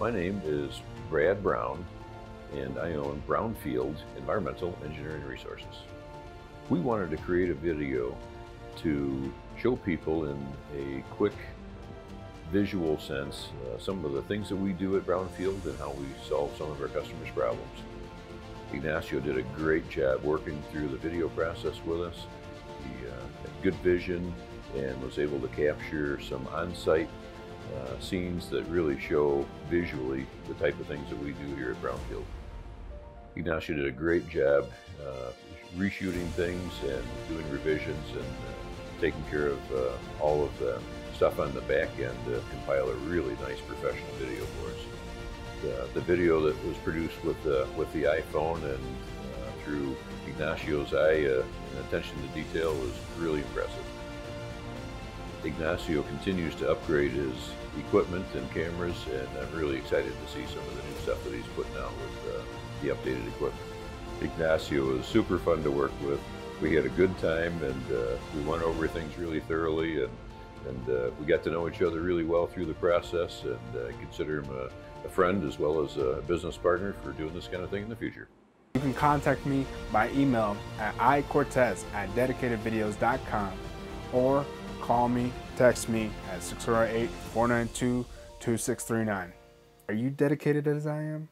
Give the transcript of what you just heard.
My name is Brad Brown, and I own Brownfield Environmental Engineering Resources. We wanted to create a video to show people in a quick visual sense uh, some of the things that we do at Brownfield and how we solve some of our customers' problems. Ignacio did a great job working through the video process with us. He uh, had good vision and was able to capture some on-site uh, scenes that really show visually the type of things that we do here at Brownfield. Ignacio did a great job uh, reshooting things and doing revisions and uh, taking care of uh, all of the stuff on the back end to compile a really nice professional video for us. The, the video that was produced with the, with the iPhone and uh, through Ignacio's eye uh, and attention to detail was really impressive. Ignacio continues to upgrade his equipment and cameras, and I'm really excited to see some of the new stuff that he's putting out with uh, the updated equipment. Ignacio is super fun to work with. We had a good time, and uh, we went over things really thoroughly, and, and uh, we got to know each other really well through the process, and I consider him a, a friend as well as a business partner for doing this kind of thing in the future. You can contact me by email at icortez at dedicatedvideos.com or call me, text me at 608 492 2639. Are you dedicated as I am?